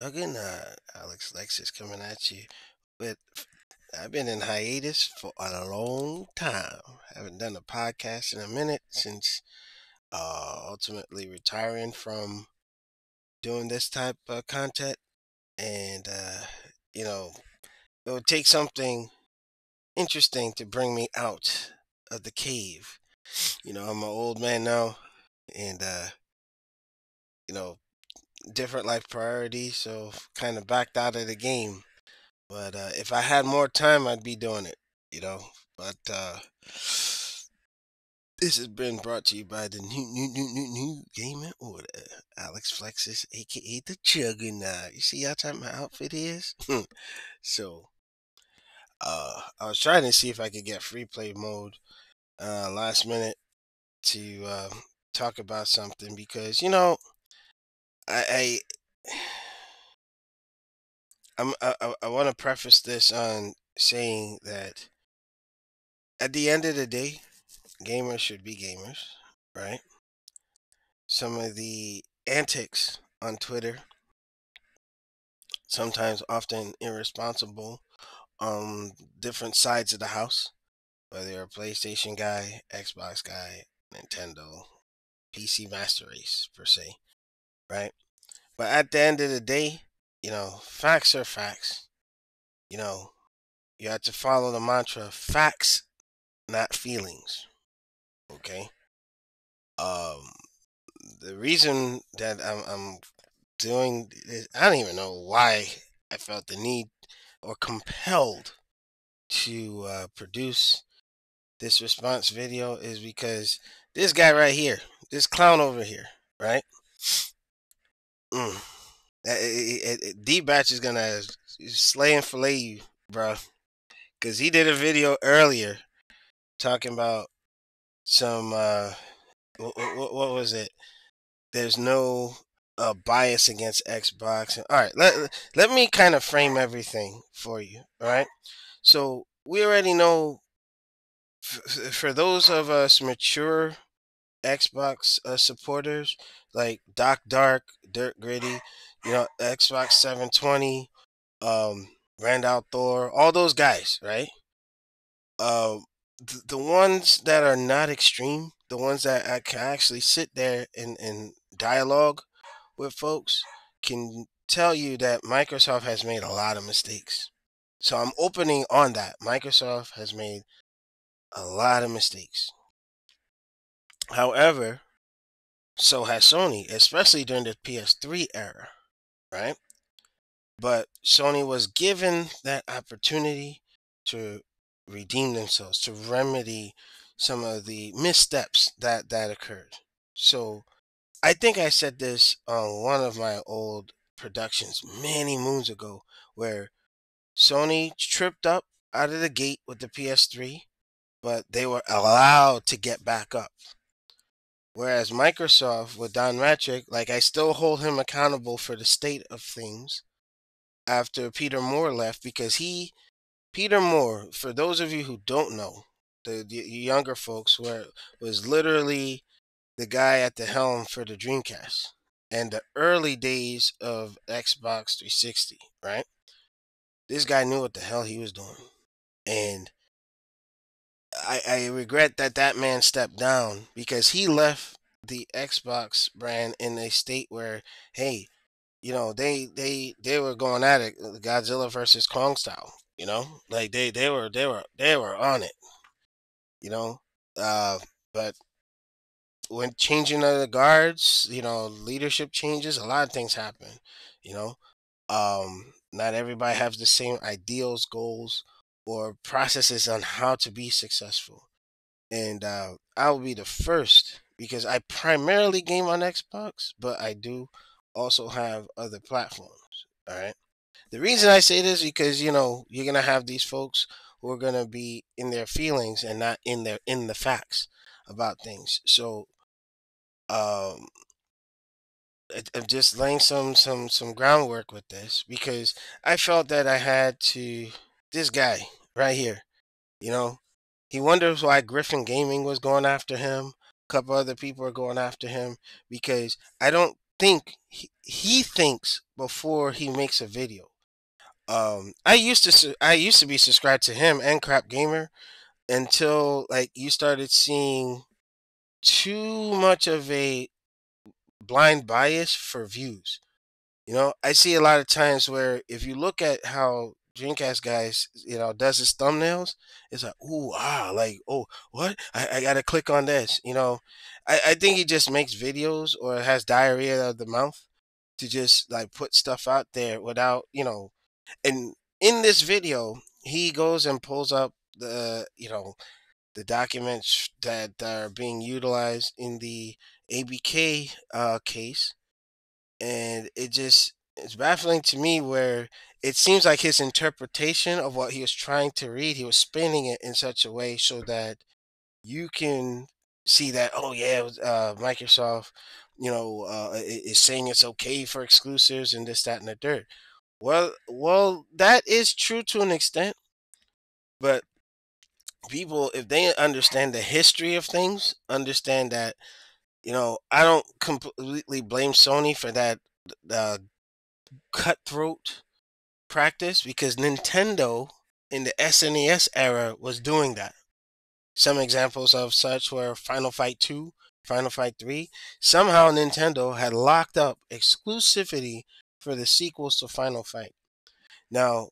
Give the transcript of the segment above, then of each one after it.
Again, uh, Alex Lexus coming at you. But I've been in hiatus for a long time. Haven't done a podcast in a minute since uh, ultimately retiring from doing this type of content. And, uh, you know, it would take something interesting to bring me out of the cave. You know, I'm an old man now, and, uh, you know, different life priorities, so kind of backed out of the game. But uh, if I had more time, I'd be doing it, you know. But uh, this has been brought to you by the new, new, new, new, new gaming order. Alex Flexus, aka the Juggernaut. You see how tight my outfit is? so, uh, I was trying to see if I could get free play mode uh, last minute to uh, talk about something because you know I, I I'm, I, I want to preface this on saying that at the end of the day, gamers should be gamers, right? Some of the antics on Twitter, sometimes often irresponsible, on different sides of the house, whether you're a PlayStation guy, Xbox guy, Nintendo, PC Master Race, per se, right? But at the end of the day, you know, facts are facts. You know, you have to follow the mantra facts, not feelings. Okay. Um, the reason that I'm, I'm doing this, I don't even know why I felt the need or compelled to uh, produce this response video is because this guy right here, this clown over here, right? Mm. D Bash is gonna slay and fillet you, bro, because he did a video earlier talking about some uh, what, what, what was it? There's no uh, bias against Xbox. All right, let let me kind of frame everything for you. All right, so we already know. F- for those of us mature Xbox uh, supporters like Doc Dark, Dirt Gritty, you know, Xbox 720, um, Randall Thor, all those guys, right? Um, th- the ones that are not extreme, the ones that I can actually sit there and, and dialogue with folks, can tell you that Microsoft has made a lot of mistakes. So I'm opening on that. Microsoft has made a lot of mistakes. However, so has Sony, especially during the PS3 era, right? But Sony was given that opportunity to redeem themselves, to remedy some of the missteps that that occurred. So I think I said this on one of my old productions many moons ago where Sony tripped up out of the gate with the PS3, but they were allowed to get back up. Whereas Microsoft with Don Mattrick, like I still hold him accountable for the state of things after Peter Moore left because he, Peter Moore, for those of you who don't know, the, the younger folks, were was literally the guy at the helm for the Dreamcast and the early days of Xbox 360, right? This guy knew what the hell he was doing. And I, I regret that that man stepped down because he left the Xbox brand in a state where, hey, you know, they they they were going at it, Godzilla versus Kong style. You know, like they they were they were they were on it. You know, uh, but when changing of the guards, you know, leadership changes, a lot of things happen. You know, um, not everybody has the same ideals, goals, or processes on how to be successful. And uh, I will be the first because I primarily game on Xbox, but I do also have other platforms. All right. The reason I say this because you know you're gonna have these folks who are gonna be in their feelings and not in their in the facts about things. So, um, I'm just laying some some some groundwork with this because I felt that I had to this guy right here. You know, he wonders why Griffin Gaming was going after him. A couple other people are going after him because I don't think he, he thinks before he makes a video. Um, I used to I used to be subscribed to him and Crap Gamer until like you started seeing too much of a blind bias for views. You know, I see a lot of times where if you look at how Dreamcast guys, you know, does his thumbnails, it's like, ooh, ah, like, oh, what? I, I gotta click on this. You know, I, I think he just makes videos or has diarrhea of the mouth to just like put stuff out there without, you know, and in this video, he goes and pulls up the, you know, the documents that are being utilized in the ABK uh, case, and it just it's baffling to me where it seems like his interpretation of what he was trying to read, he was spinning it in such a way so that you can see that oh yeah, uh, Microsoft, you know, uh, is saying it's okay for exclusives and this, that, and the dirt. Well, well, that is true to an extent, but people, if they understand the history of things, understand that, you know, I don't completely blame Sony for that uh, cutthroat practice because Nintendo in the SNES era was doing that. Some examples of such were Final Fight 2, Final Fight 3. Somehow Nintendo had locked up exclusivity for the sequels to Final Fight. Now,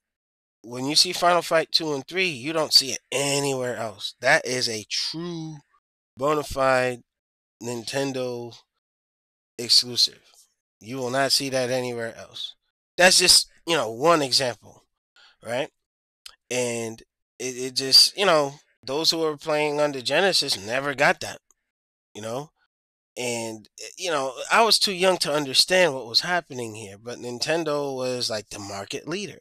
when you see Final Fight 2 and 3, you don't see it anywhere else. That is a true bona fide Nintendo exclusive. You will not see that anywhere else. That's just, you know, one example, right? And it, it just, you know, those who were playing under Genesis never got that, you know? And, eh, you know, I was too young to understand what was happening here, but Nintendo was like the market leader.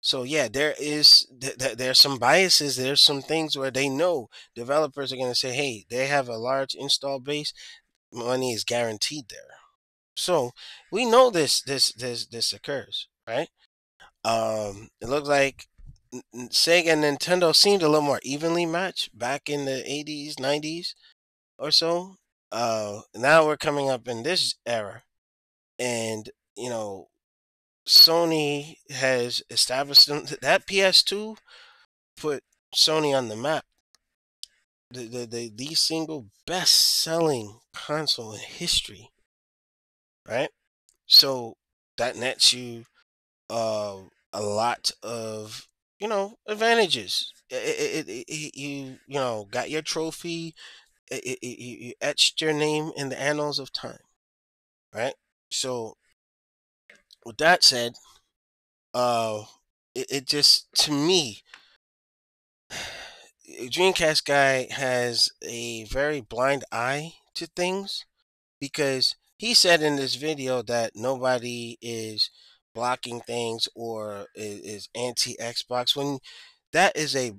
So yeah, there is th- th- there's some biases. There's some things where they know developers are going to say, "Hey, they have a large install base. Money is guaranteed there." So we know this this this this occurs, right? Um, it looks like Sega and Nintendo seemed a little more evenly matched back in the 80s, 90s or so. Uh, now we're coming up in this era, and you know, Sony has established them, that PS2 put Sony on the map. The, the, the, the single best selling console in history right? So that nets you uh, a lot of you know advantages. It, it, it, you you know got your trophy. you etched your name in the annals of time, right? So with that said, uh, it, it just to me, Dreamcast guy has a very blind eye to things because he said in this video that nobody is blocking things or is, is anti Xbox when that is a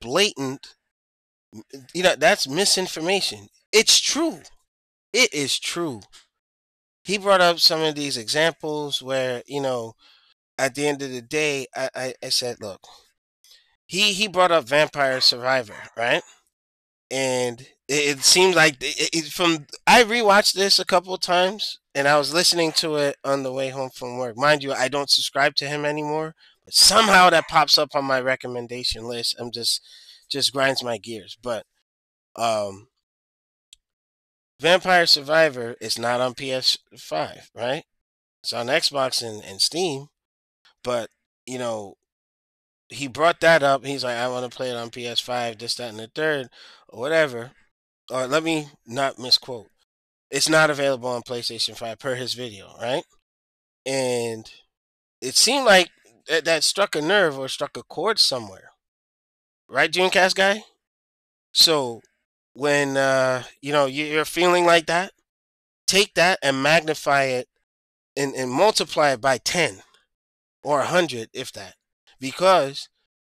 blatant you know that's misinformation. It's true. It is true. He brought up some of these examples where you know at the end of the day i, I, I said look he he brought up vampire survivor right? And it, it seems like it, it, from I rewatched this a couple of times, and I was listening to it on the way home from work. Mind you, I don't subscribe to him anymore, but somehow that pops up on my recommendation list. I'm just just grinds my gears. But um, Vampire Survivor is not on PS5, right? It's on Xbox and, and Steam, but you know he brought that up. He's like, I want to play it on PS5, this, that, and the third, or whatever. Or let me not misquote. It's not available on PlayStation 5 per his video, right? And it seemed like that, that struck a nerve or struck a chord somewhere. Right, Dreamcast guy? So when uh, you know you're feeling like that, take that and magnify it and, and multiply it by 10 or 100 if that because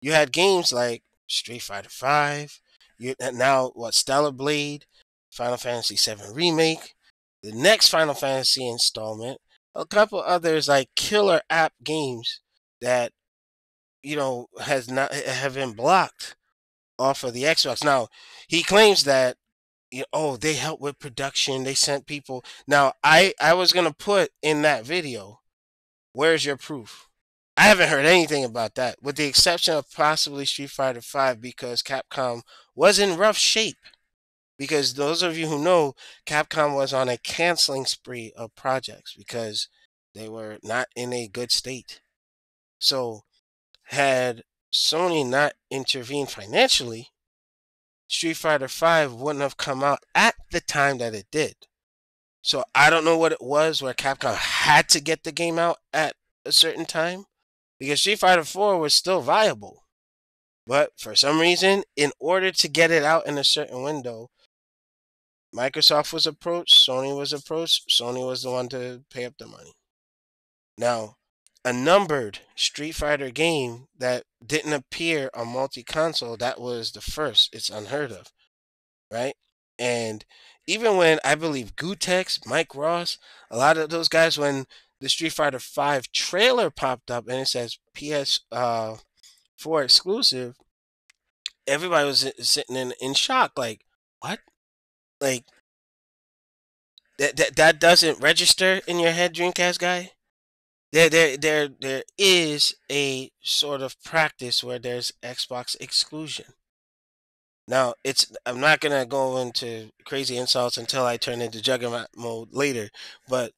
you had games like Street Fighter Five, you uh, now what Stellar Blade, Final Fantasy VII Remake, the next Final Fantasy installment, a couple others like killer app games that you know has not have been blocked off of the Xbox. Now he claims that you know, oh, they helped with production. They sent people. Now, I I was gonna put in that video, where's your proof? I haven't heard anything about that, with the exception of possibly Street Fighter Five, because Capcom was in rough shape. Because those of you who know, Capcom was on a canceling spree of projects because they were not in a good state. So, had Sony not intervened financially, Street Fighter V wouldn't have come out at the time that it did. So I don't know what it was where Capcom had to get the game out at a certain time because Street Fighter 4 was still viable. But for some reason, in order to get it out in a certain window, Microsoft was approached, Sony was approached, Sony was the one to pay up the money. Now, a numbered Street Fighter game that didn't appear on multi console, that was the first. It's unheard of, right? And even when I believe Gootecks, Mike Ross, a lot of those guys, when the Street Fighter V trailer popped up and it says PS uh, 4 exclusive, everybody was sitting in, in shock. Like, what? Like, that, that, that doesn't register in your head, Dreamcast guy? there there there there is a sort of practice where there's Xbox exclusion. Now, it's I'm not gonna go into crazy insults until I turn into juggernaut mode later, but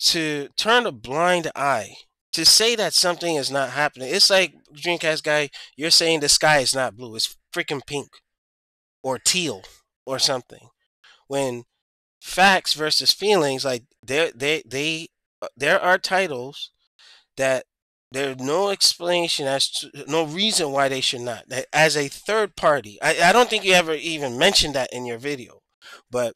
to turn a blind eye to say that something is not happening, it's like Dreamcast guy, you're saying the sky is not blue, it's freaking pink or teal or something. When facts versus feelings, like they they they uh, there are titles that there's no explanation as to no reason why they should not as a third party I, I don't think you ever even mentioned that in your video but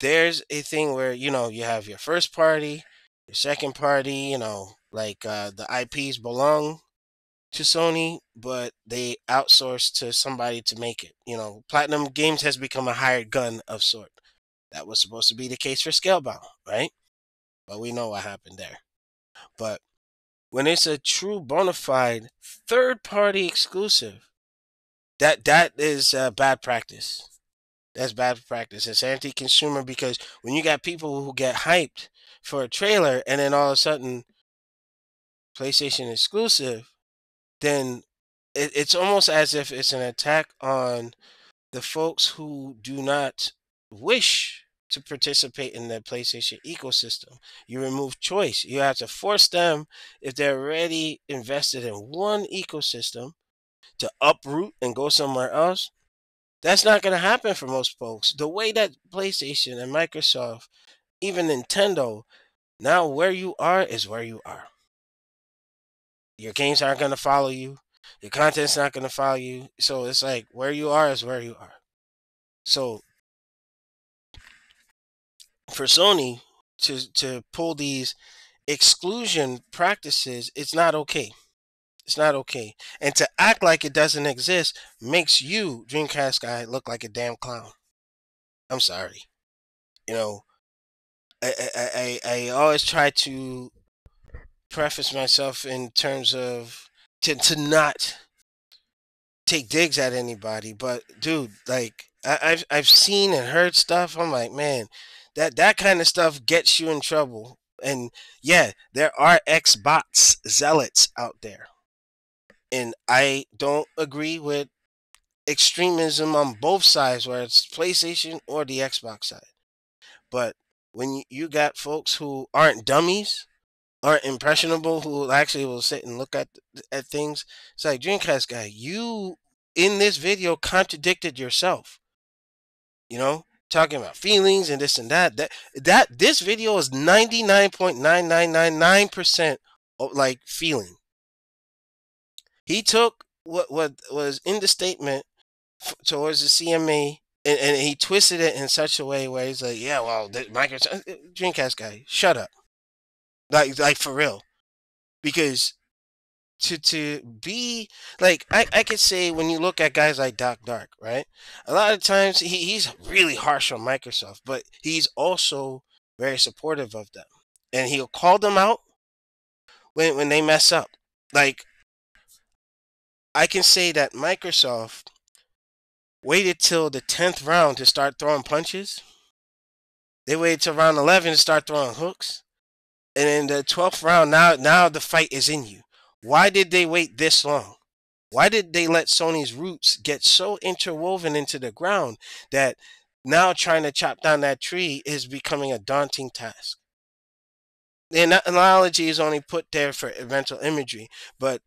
there's a thing where you know you have your first party your second party you know like uh, the ips belong to sony but they outsource to somebody to make it you know platinum games has become a hired gun of sort that was supposed to be the case for scalebound right but we know what happened there. But when it's a true bona fide third party exclusive, that that is uh, bad practice. That's bad practice. It's anti consumer because when you got people who get hyped for a trailer and then all of a sudden PlayStation exclusive, then it, it's almost as if it's an attack on the folks who do not wish to participate in the PlayStation ecosystem. You remove choice. You have to force them, if they're already invested in one ecosystem, to uproot and go somewhere else. That's not going to happen for most folks. The way that PlayStation and Microsoft, even Nintendo, now where you are is where you are. Your games aren't going to follow you. Your content's not going to follow you. So it's like where you are is where you are. So for Sony to to pull these exclusion practices, it's not okay. It's not okay. And to act like it doesn't exist makes you, Dreamcast guy, look like a damn clown. I'm sorry. You know, I I, I, I always try to preface myself in terms of to to not take digs at anybody, but dude, like I, I've I've seen and heard stuff. I'm like, man, that that kind of stuff gets you in trouble. And yeah, there are Xbox zealots out there. And I don't agree with extremism on both sides, whether it's PlayStation or the Xbox side. But when you got folks who aren't dummies, aren't impressionable, who actually will sit and look at at things, it's like Dreamcast guy, you in this video contradicted yourself. You know, talking about feelings and this and that. That that this video is 99.9999% of like feeling. He took what what was in the statement towards the CMA and, and he twisted it in such a way where he's like, yeah, well, Microsoft uh, Dreamcast guy, shut up. Like like for real. Because to to be like I, I could say when you look at guys like Doc Dark, right? A lot of times he, he's really harsh on Microsoft, but he's also very supportive of them. And he'll call them out when when they mess up. Like I can say that Microsoft waited till the 10th round to start throwing punches. They waited till round 11 to start throwing hooks. And in the 12th round, now now the fight is in you. Why did they wait this long? Why did they let Sony's roots get so interwoven into the ground that now trying to chop down that tree is becoming a daunting task? The analogy is only put there for mental imagery, but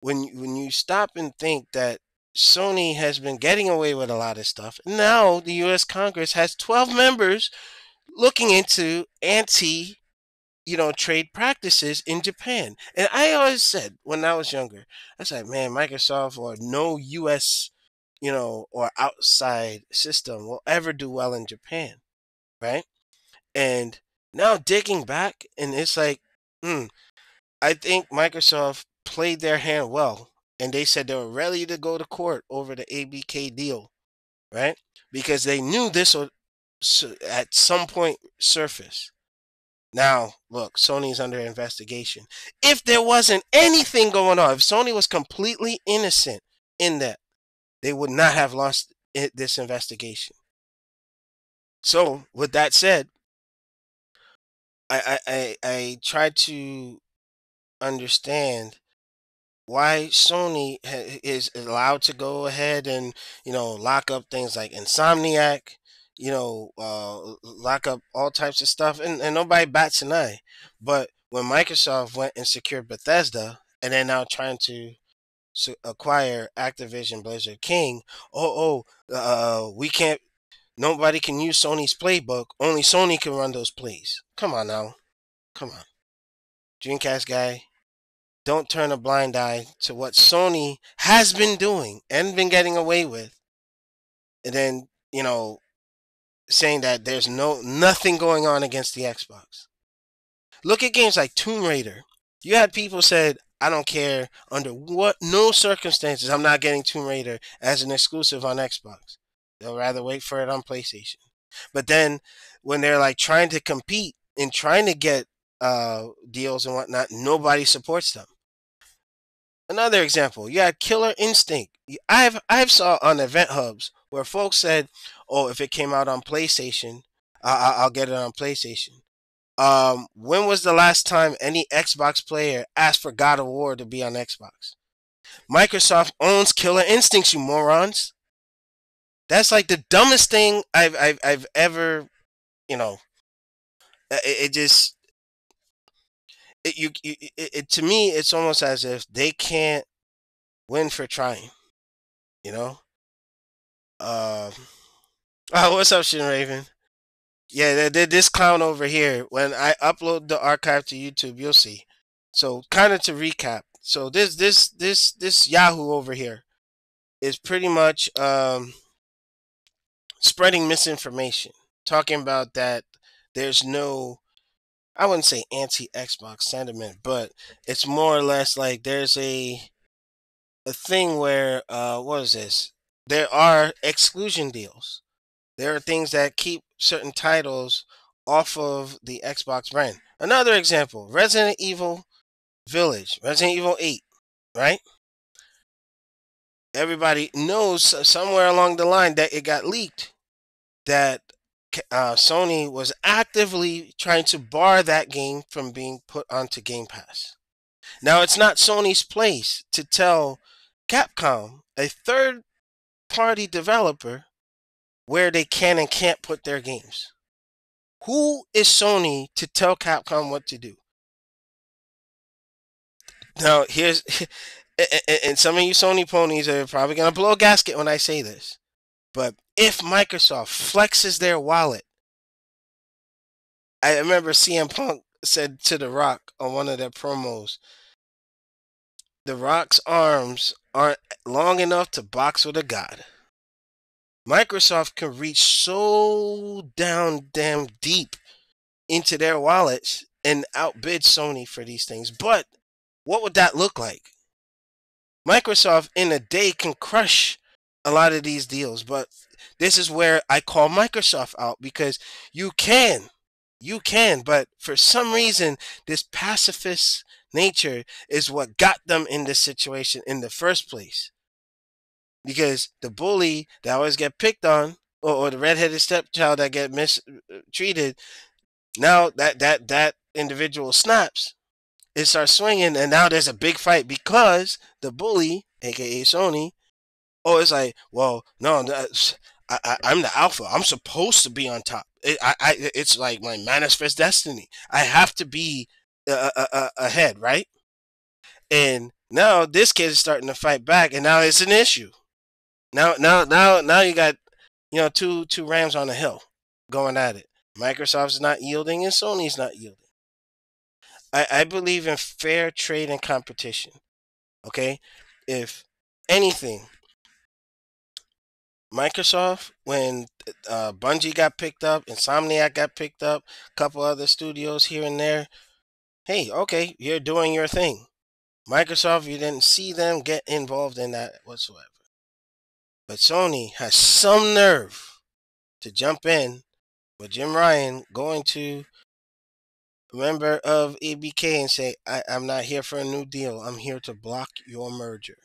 when when you stop and think that Sony has been getting away with a lot of stuff, now the U.S. Congress has 12 members looking into anti you know, trade practices in Japan. And I always said when I was younger, I said, man, Microsoft or no US, you know, or outside system will ever do well in Japan. Right. And now digging back, and it's like, hmm, I think Microsoft played their hand well. And they said they were ready to go to court over the ABK deal. Right. Because they knew this would at some point surface now, look, Sony's under investigation. If there wasn't anything going on, if Sony was completely innocent in that, they would not have lost it, this investigation. So, with that said, I, I, I, I tried to understand why Sony is allowed to go ahead and you know lock up things like Insomniac, you know, uh, lock up all types of stuff, and, and nobody bats an eye. But when Microsoft went and secured Bethesda, and they're now trying to acquire Activision Blizzard King, oh, oh, uh, we can't, nobody can use Sony's playbook. Only Sony can run those plays. Come on now. Come on. Dreamcast guy, don't turn a blind eye to what Sony has been doing and been getting away with. And then, you know, saying that there's no nothing going on against the Xbox. Look at games like Tomb Raider. You had people said, I don't care under what no circumstances I'm not getting Tomb Raider as an exclusive on Xbox. They'll rather wait for it on PlayStation. But then when they're like trying to compete and trying to get uh, deals and whatnot, nobody supports them. Another example, you had Killer Instinct. I've I've saw on event hubs where folks said, "Oh, if it came out on PlayStation, I, will get it on PlayStation." Um, when was the last time any Xbox player asked for God of War to be on Xbox? Microsoft owns Killer Instincts, you morons. That's like the dumbest thing I've I've, I've ever, you know. It, it just, it, you, it, it, to me, it's almost as if they can't win for trying. You know, uh, what's up, Shin Raven? Yeah, this clown over here. When I upload the archive to YouTube, you'll see. So, kind of to recap. So this this this this Yahoo over here is pretty much um, spreading misinformation, talking about that there's no I wouldn't say anti Xbox sentiment, but it's more or less like there's a a thing where uh what is this? there are exclusion deals. There are things that keep certain titles off of the Xbox brand. Another example Resident Evil Village, Resident Evil 8, right? Everybody knows somewhere along the line that it got leaked that uh, Sony was actively trying to bar that game from being put onto Game Pass. Now, it's not Sony's place to tell Capcom, a third party developer where they can and can't put their games. Who is Sony to tell Capcom what to do? Now, here's, and some of you Sony ponies are probably going to blow a gasket when I say this, but if Microsoft flexes their wallet, I remember CM Punk said to The Rock on one of their promos, The Rock's arms aren't long enough to box with a god. Microsoft can reach so down damn deep into their wallets and outbid Sony for these things. But what would that look like? Microsoft in a day can crush a lot of these deals, but this is where I call Microsoft out because you can. You can, but for some reason, this pacifist nature is what got them in this situation in the first place. Because the bully that always get picked on, or, or the redheaded stepchild that get mistreated, now that that that individual snaps, it starts swinging, and now there's a big fight because the bully, aka Sony, oh, it's like, well, no, I, I'm the alpha. I'm supposed to be on top. It, I, I, it's like my manifest destiny. I have to be uh, uh, uh, ahead, right? And now this kid is starting to fight back, and now it's an issue. Now, now, now, now you got, you know, two two rams on the hill going at it. Microsoft's not yielding, and Sony's not yielding. I, I believe in fair trade and competition. Okay, if anything, Microsoft, when uh, Bungie got picked up, Insomniac got picked up, a couple other studios here and there. Hey, okay, you're doing your thing. Microsoft, you didn't see them get involved in that whatsoever. But Sony has some nerve to jump in with Jim Ryan going to a member of ABK and say, I- am not here for a new deal. I'm here to block your merger.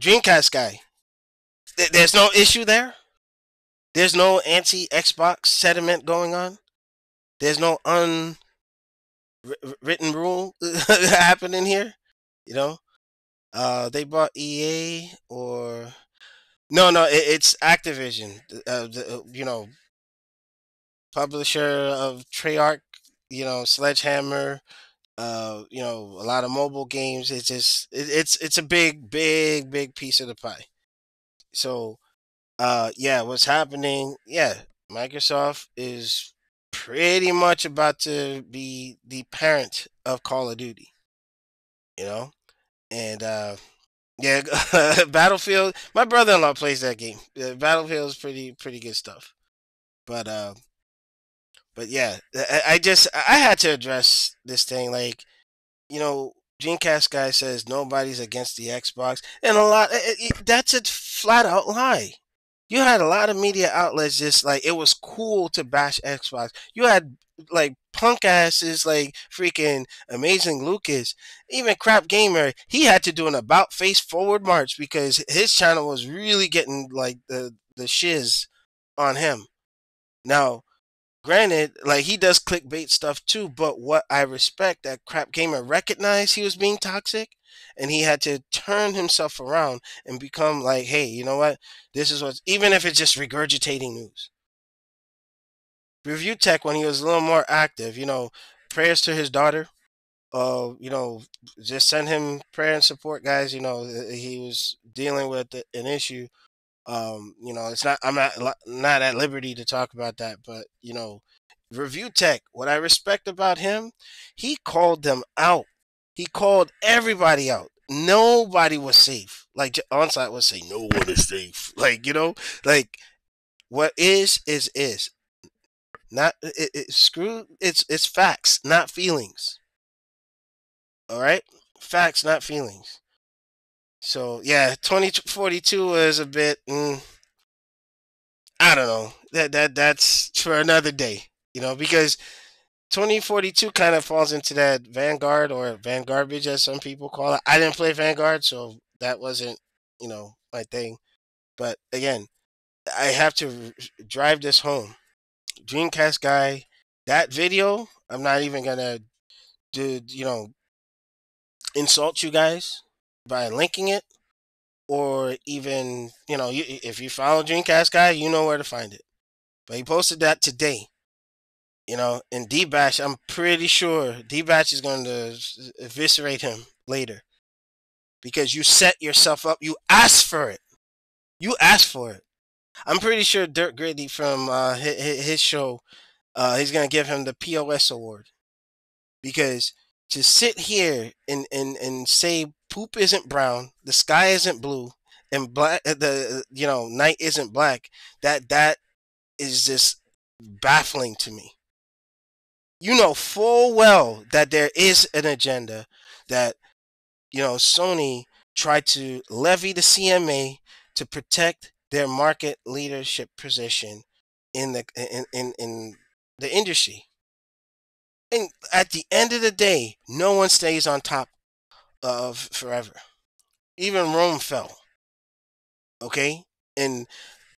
Dreamcast guy, there's no issue there. There's no anti Xbox sentiment going on. There's no unwritten rule happening here. You know, uh, they bought EA or no, no, it, it's Activision. Uh, the, uh, you know, publisher of Treyarch. You know, Sledgehammer. Uh, you know, a lot of mobile games. It's just it, it's it's a big, big, big piece of the pie. So, uh, yeah, what's happening? Yeah, Microsoft is pretty much about to be the parent of Call of Duty. You know, and uh, yeah, Battlefield. My brother-in-law plays that game. Yeah, Battlefield is pretty pretty good stuff. But uh, but yeah, I, I just I had to address this thing. Like, you know, Dreamcast guy says nobody's against the Xbox, and a lot. It, it, that's a flat out lie. You had a lot of media outlets just like it was cool to bash Xbox. You had like punk asses like freaking amazing Lucas, even crap gamer. He had to do an about face forward march because his channel was really getting like the the shiz on him. Now granted, like he does clickbait stuff too, but what I respect that Crap Gamer recognized he was being toxic and he had to turn himself around and become like, hey, you know what? This is what even if it's just regurgitating news. Review Tech when he was a little more active, you know, prayers to his daughter. Uh, you know, just send him prayer and support, guys. You know, he was dealing with an issue um, you know, it's not I'm not not at liberty to talk about that, but you know, Review Tech, what I respect about him, he called them out. He called everybody out. Nobody was safe. Like Onsite would say, no one is safe. Like, you know, like what is is is. Not it, it screw it's it's facts, not feelings. All right? Facts, not feelings. So yeah, twenty forty two is a bit. Mm, I don't know. That that that's for another day. You know, because twenty forty two kind of falls into that Vanguard or Vanguardage as some people call it. I didn't play Vanguard, so that wasn't you know my thing. But again, I have to drive this home. Dreamcast guy, that video, I'm not even gonna do you know insult you guys by linking it, or even you know, you, if you follow Dreamcast guy, you know where to find it. But he posted that today. You know, in D Bash, I'm pretty sure D Bash is going to eviscerate him later because you set yourself up. You asked for it. You asked for it. I'm pretty sure Dirt Gritty from uh, his, his show, uh, he's going to give him the POS award because to sit here and, and, and say poop isn't brown, the sky isn't blue, and black uh, the you know night isn't black, that that is just baffling to me. You know full well that there is an agenda that you know Sony tried to levy the CMA to protect their market leadership position in the in in, in the industry. And at the end of the day, no one stays on top of forever. Even Rome fell. Okay? And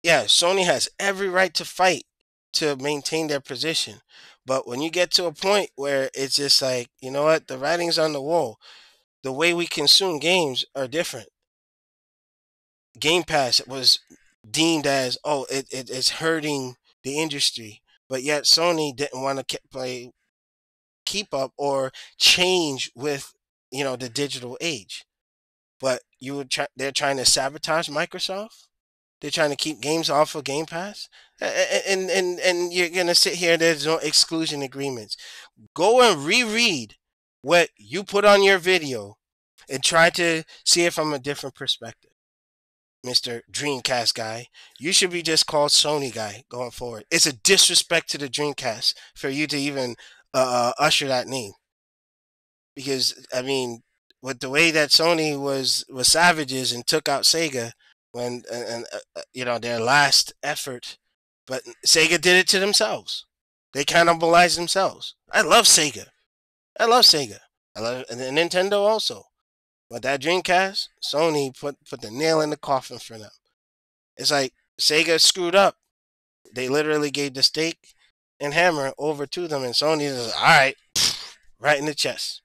yeah, Sony has every right to fight to maintain their position. But when you get to a point where it's just like, you know what, the writing's on the wall, the way we consume games are different. Game Pass was deemed as, oh, it, it it's hurting the industry, but yet Sony didn't want to play keep up or change with you know the digital age. But you would try, they're trying to sabotage Microsoft. They're trying to keep games off of Game Pass, and and and you're gonna sit here. There's no exclusion agreements. Go and reread what you put on your video, and try to see it from a different perspective. Mr. Dreamcast guy. You should be just called Sony guy going forward. It's a disrespect to the Dreamcast for you to even uh, uh usher that name. Because I mean, with the way that Sony was was savages and took out Sega, when and, uh, uh, you know their last effort, but Sega did it to themselves. They cannibalized themselves. I love Sega. I love Sega. I love and Nintendo also. But that Dreamcast, Sony put put the nail in the coffin for them. It's like Sega screwed up. They literally gave the stake and hammer over to them, and Sony is all right, right in the chest.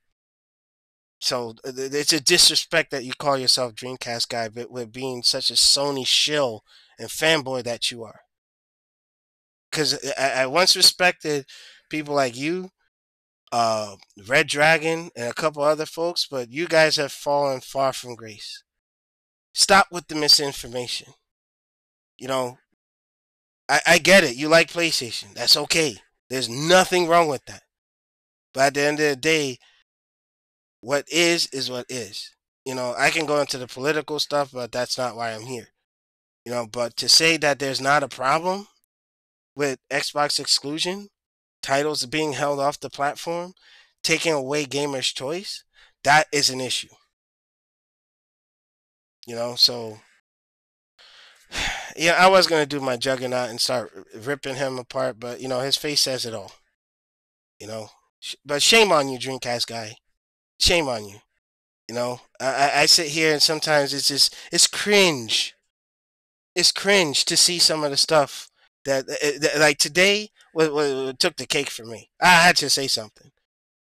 So uh, it's a disrespect that you call yourself Dreamcast guy, but with being such a Sony shill and fanboy that you are. Because I, uh, I, once respected people like you, uh, Red Dragon, and a couple other folks, but you guys have fallen far from grace. Stop with the misinformation. You know, I, I get it. You like PlayStation. That's okay. There's nothing wrong with that. But at the end of the day, what is is what is. You know, I can go into the political stuff, but that's not why I'm here. You know, but to say that there's not a problem with Xbox exclusion, titles being held off the platform, taking away gamers' choice, that is an issue. You know, so yeah, I was gonna do my juggernaut and start ripping him apart, but you know, his face says it all. You know, but shame on you, Dreamcast guy shame on you. You know, I, I sit here and sometimes it's just it's cringe. It's cringe to see some of the stuff that, eh, eh, that like today took the cake for me. I had to say something,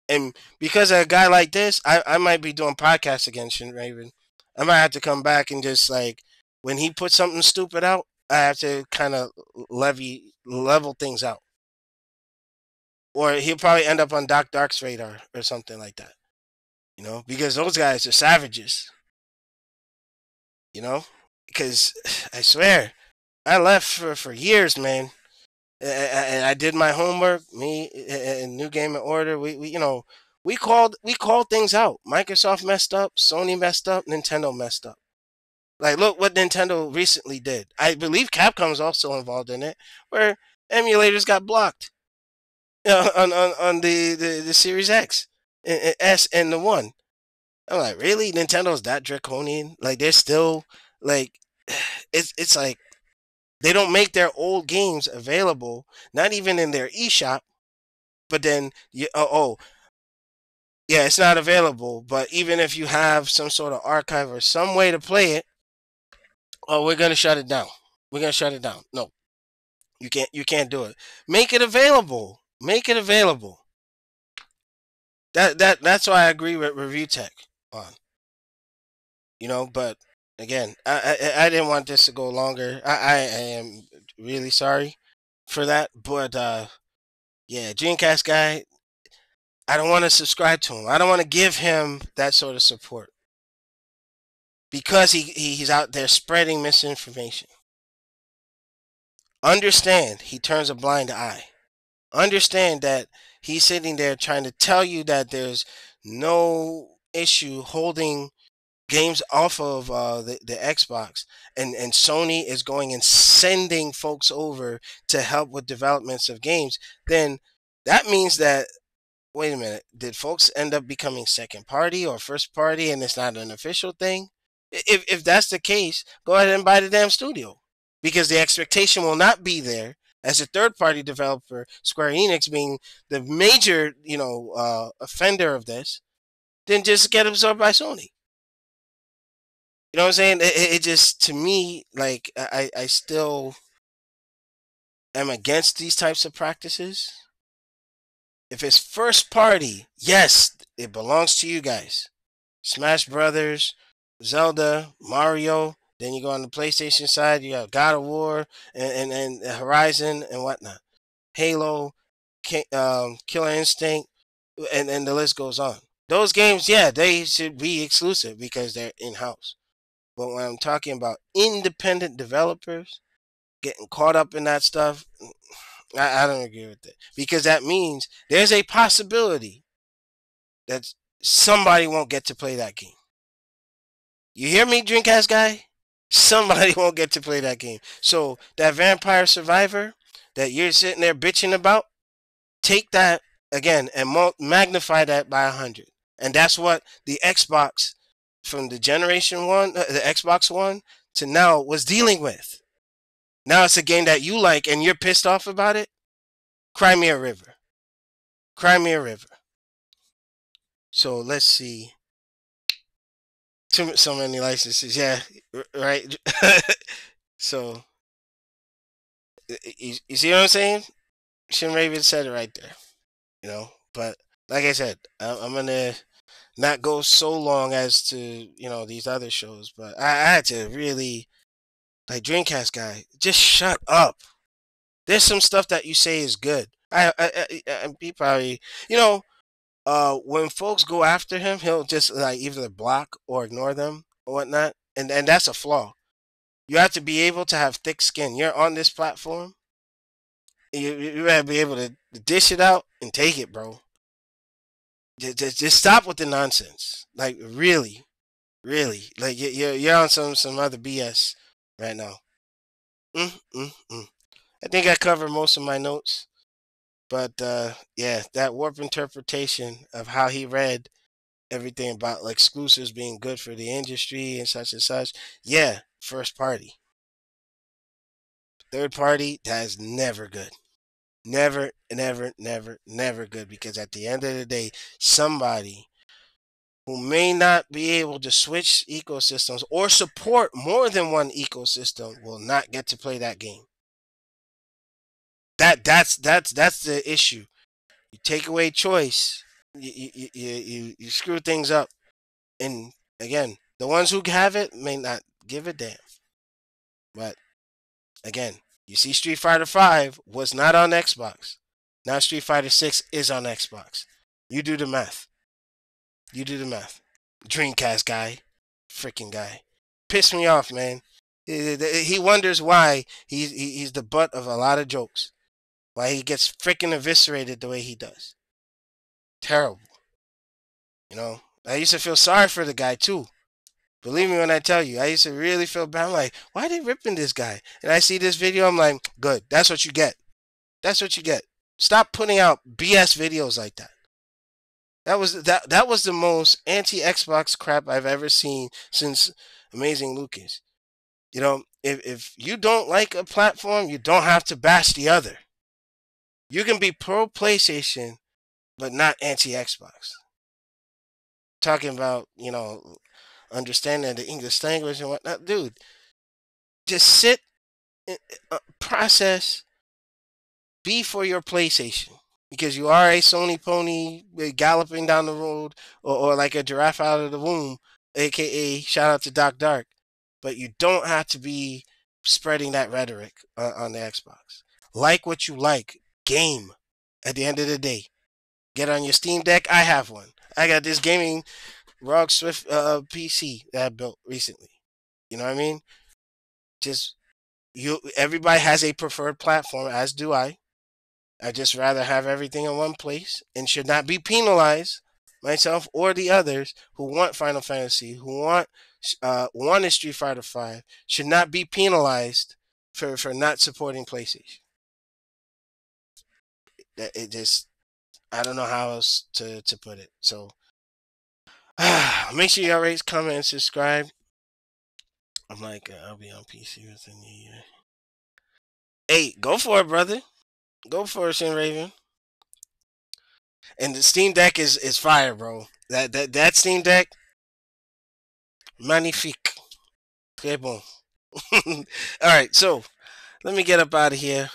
and because of a guy like this, I, I might be doing podcasts against Raven. I might have to come back and just like when he puts something stupid out, I have to kind of levy level things out, or he'll probably end up on Doc Dark's radar or something like that. You know, because those guys are savages. You know, because I swear, I left for, for years, man. And I did my homework. Me and New Gaming Order. We, we, you know, we called we called things out. Microsoft messed up. Sony messed up. Nintendo messed up. Like, look what Nintendo recently did. I believe Capcom's also involved in it, where emulators got blocked on, on on the, the the Series X. S and the one. I'm like, really? Nintendo's that draconian? Like they're still like it's it's like they don't make their old games available, not even in their eShop. But then you oh, oh yeah, it's not available. But even if you have some sort of archive or some way to play it, oh, we're gonna shut it down. We're gonna shut it down. No, you can't. You can't do it. Make it available. Make it available. That that that's why I agree with Review Tech on. You know, but again, I, I I didn't want this to go longer. I I, am really sorry for that, but uh, yeah, Dreamcast guy, I don't want to subscribe to him. I don't want to give him that sort of support because he he's out there spreading misinformation. Understand, he turns a blind eye. Understand that he's sitting there trying to tell you that there's no issue holding games off of uh, the, the Xbox, and, and Sony is going and sending folks over to help with developments of games, then that means that wait a minute, did folks end up becoming second party or first party and it's not an official thing? If if that's the case, go ahead and buy the damn studio. Because the expectation will not be there as a third party developer, Square Enix being the major, you know, uh, offender of this, then just get absorbed by Sony. You know what I'm saying? It, it just to me like I I still am against these types of practices. If it's first party, yes, it belongs to you guys. Smash Brothers, Zelda, Mario. Then you go on the PlayStation side, you have God of War and, and, and Horizon and whatnot. Halo, um, Killer Instinct, and, and the list goes on. Those games, yeah, they should be exclusive because they're in house. But when I'm talking about independent developers getting caught up in that stuff, mm, I, I don't agree with it because that means there's a possibility that somebody won't get to play that game. You hear me, Dreamcast guy? Somebody won't get to play that game. So that Vampire Survivor that you're sitting there bitching about, take that again and magnify that by a hundred. And that's what the Xbox from the generation one, uh, the Xbox One to now was dealing with. Now it's a game that you like and you're pissed off about it. Cry me a river. Cry me a river. So let's see. Too so many licenses, yeah, right. so you, you, see what I'm saying? Shin Raven said it right there, you know. But like I said, I'm, I'm gonna not go so long as to you know these other shows, but I, I had to really like Dreamcast guy, just shut up. There's some stuff that you say is good. I, I, I, he probably, you know, uh, when folks go after him, he'll just like either block or ignore them or whatnot, and and that's a flaw. You have to be able to have thick skin. You're on this platform. You you gotta be able to dish it out and take it, bro. Just, just stop with the nonsense. Like really, really. Like you're you're on some some other BS right now. Mm, mm, mm. I think I covered most of my notes. But uh, yeah, that warp interpretation of how he read everything about like exclusives being good for the industry and such and such. Yeah, first party. Third party, that is never good. Never, never, never, never good because at the end of the day, somebody who may not be able to switch ecosystems or support more than one ecosystem will not get to play that game. That that's that's that's the issue. You take away choice, you you you, you screw things up. And again, the ones who have it may not give a damn. But again, you see Street Fighter 5 was not on Xbox. Now Street Fighter 6 is on Xbox. You do the math. You do the math. Dreamcast guy. Freaking guy. Piss me off, man. He wonders why he's he's the butt of a lot of jokes why he gets freaking eviscerated the way he does. Terrible. You know, I used to feel sorry for the guy too. Believe me when I tell you, I used to really feel bad. I'm like, why are they ripping this guy? And I see this video, I'm like, good. That's what you get. That's what you get. Stop putting out BS videos like that. That was that that was the most anti Xbox crap I've ever seen since Amazing Lucas. You know, if if you don't like a platform, you don't have to bash the other. You can be pro PlayStation, but not anti Xbox. Talking about, you know, understanding the English language and whatnot. Dude, just sit, uh, process, be for your PlayStation. Because you are a Sony pony uh, galloping down the road or, or like a giraffe out of the womb, aka shout out to Doc Dark. But you don't have to be spreading that rhetoric on the Xbox. Like what you like game at the end of the day. Get on your Steam Deck. I have one. I got this gaming ROG Swift uh, PC that I built recently. You know what I mean? Just you. Everybody has a preferred platform, as do I. I just rather have everything in one place and should not be penalized myself or the others who want Final Fantasy, who want uh, wanted Street Fighter Five, should not be penalized for for not supporting PlayStation that it just I don't know how else to to put it. So make sure y'all rate, comment, and subscribe. I'm like uh, I'll be on PC within the year. Hey, go for it, brother. Go for it, Shin Raven. And the Steam Deck is is fire, bro. That that that Steam Deck, magnifique, Okay, bon. All right, so let me get up out of here.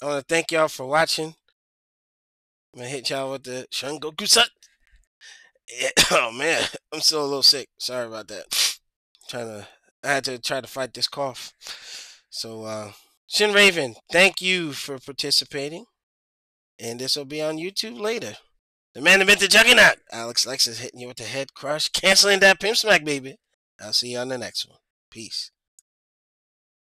I want to thank y'all for watching. I'm gonna hit y'all with the Shungoku Sut. Yeah. Oh man, I'm still a little sick. Sorry about that. trying to, I had to try to fight this cough. So, uh, Shin Raven, thank you for participating, and this will be on YouTube later. The man that meant the juggernaut, Alex Lex is hitting you with the head crush, canceling that pimp smack, baby. I'll see you on the next one. Peace.